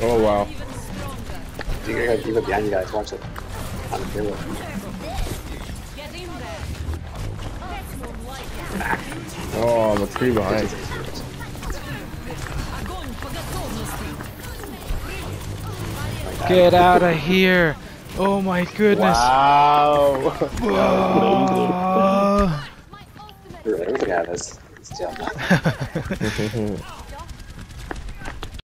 Oh wow. You gotta keep it behind you guys. Watch it. On the table. Oh, the three behind. Get out of here! Oh my goodness! Wow. Whoa. Really, look at this. It's jail now.